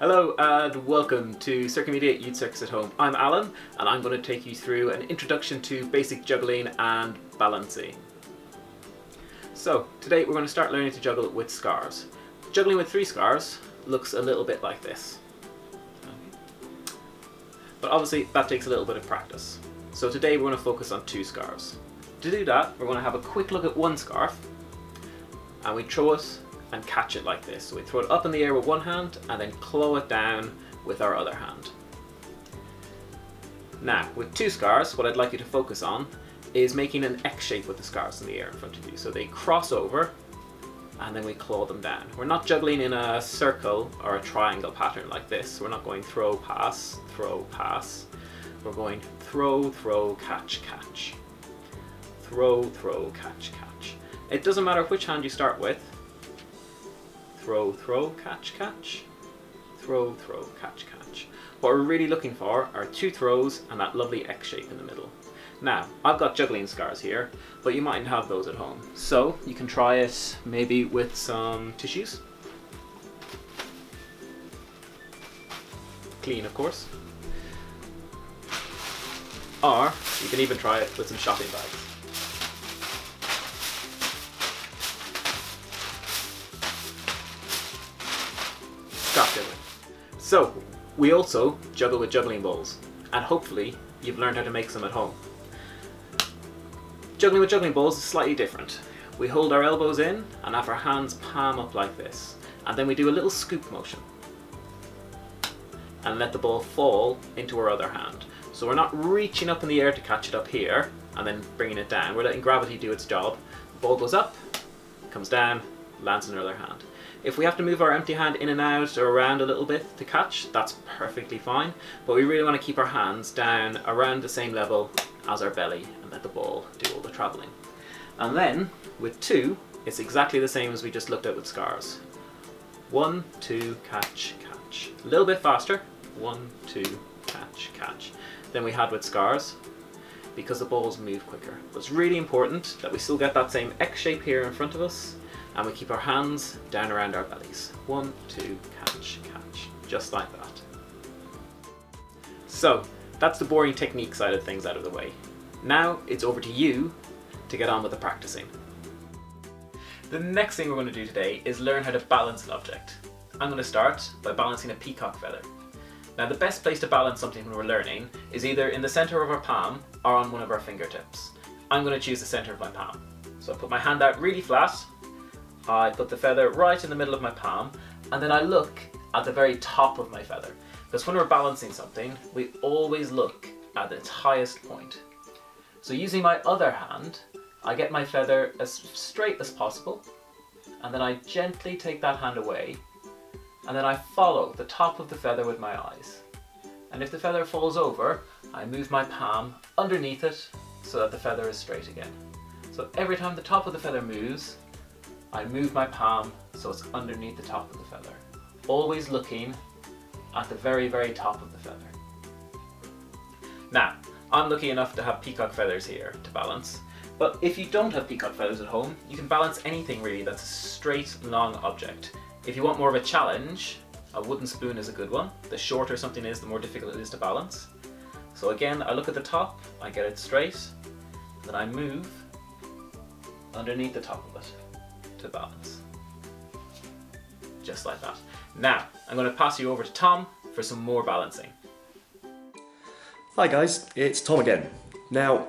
Hello and welcome to Circomedia Youth Circus at Home. I'm Alan and I'm going to take you through an introduction to basic juggling and balancing. So today we're going to start learning to juggle with scars. Juggling with three scars looks a little bit like this. But obviously that takes a little bit of practice. So today we're going to focus on two scars. To do that we're going to have a quick look at one scarf and we throw it and catch it like this. So we throw it up in the air with one hand and then claw it down with our other hand. Now, with two scars, what I'd like you to focus on is making an X shape with the scars in the air in front of you. So they cross over and then we claw them down. We're not juggling in a circle or a triangle pattern like this. We're not going throw, pass, throw, pass. We're going throw, throw, catch, catch. Throw, throw, catch, catch. It doesn't matter which hand you start with, throw, throw, catch, catch, throw, throw, catch, catch. What we're really looking for are two throws and that lovely X shape in the middle. Now, I've got juggling scars here, but you mightn't have those at home. So you can try it maybe with some tissues. Clean, of course. Or you can even try it with some shopping bags. So, we also juggle with juggling balls, and hopefully you've learned how to make some at home. Juggling with juggling balls is slightly different. We hold our elbows in and have our hands palm up like this, and then we do a little scoop motion and let the ball fall into our other hand. So we're not reaching up in the air to catch it up here and then bringing it down. We're letting gravity do its job. The ball goes up, comes down, lands in our other hand. If we have to move our empty hand in and out or around a little bit to catch, that's perfectly fine. But we really want to keep our hands down around the same level as our belly and let the ball do all the traveling. And then with two, it's exactly the same as we just looked at with scars. One, two, catch, catch. A little bit faster. One, two, catch, catch. Then we had with scars because the balls move quicker. But it's really important that we still get that same X shape here in front of us and we keep our hands down around our bellies. One, two, catch, catch, just like that. So, that's the boring technique side of things out of the way. Now it's over to you to get on with the practicing. The next thing we're going to do today is learn how to balance an object. I'm going to start by balancing a peacock feather. Now the best place to balance something when we're learning is either in the center of our palm or on one of our fingertips. I'm going to choose the center of my palm. So I put my hand out really flat I put the feather right in the middle of my palm and then I look at the very top of my feather. Because when we're balancing something, we always look at its highest point. So using my other hand, I get my feather as straight as possible and then I gently take that hand away and then I follow the top of the feather with my eyes. And if the feather falls over, I move my palm underneath it so that the feather is straight again. So every time the top of the feather moves, I move my palm so it's underneath the top of the feather, always looking at the very, very top of the feather. Now, I'm lucky enough to have peacock feathers here to balance, but if you don't have peacock feathers at home, you can balance anything really that's a straight, long object. If you want more of a challenge, a wooden spoon is a good one. The shorter something is, the more difficult it is to balance. So again, I look at the top, I get it straight, then I move underneath the top of it to balance. Just like that. Now, I'm going to pass you over to Tom for some more balancing. Hi guys, it's Tom again. Now,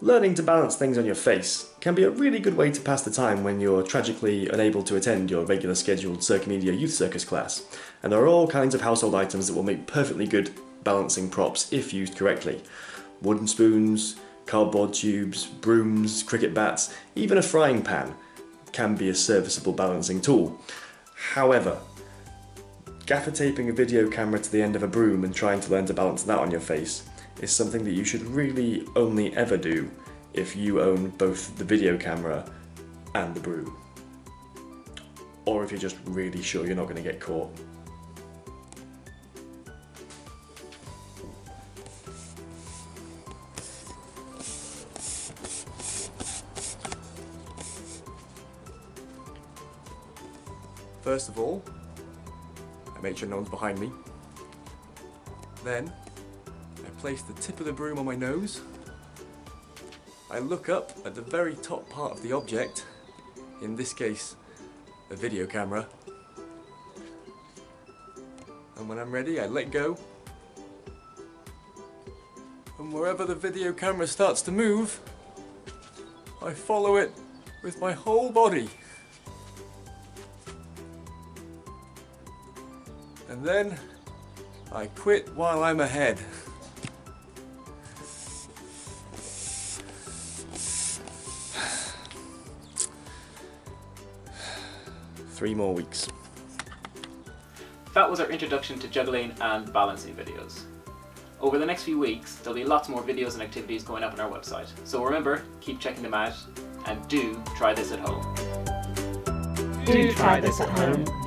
learning to balance things on your face can be a really good way to pass the time when you're tragically unable to attend your regular scheduled Circomedia Youth Circus class. And there are all kinds of household items that will make perfectly good balancing props if used correctly. Wooden spoons, cardboard tubes, brooms, cricket bats, even a frying pan can be a serviceable balancing tool. However, gaffer taping a video camera to the end of a broom and trying to learn to balance that on your face is something that you should really only ever do if you own both the video camera and the broom. Or if you're just really sure you're not going to get caught. First of all, I make sure no one's behind me. Then, I place the tip of the broom on my nose. I look up at the very top part of the object, in this case, a video camera. And when I'm ready, I let go. And wherever the video camera starts to move, I follow it with my whole body. And then I quit while I'm ahead. Three more weeks. That was our introduction to juggling and balancing videos. Over the next few weeks, there'll be lots more videos and activities going up on our website. So remember, keep checking them out and do try this at home. Do try this at home.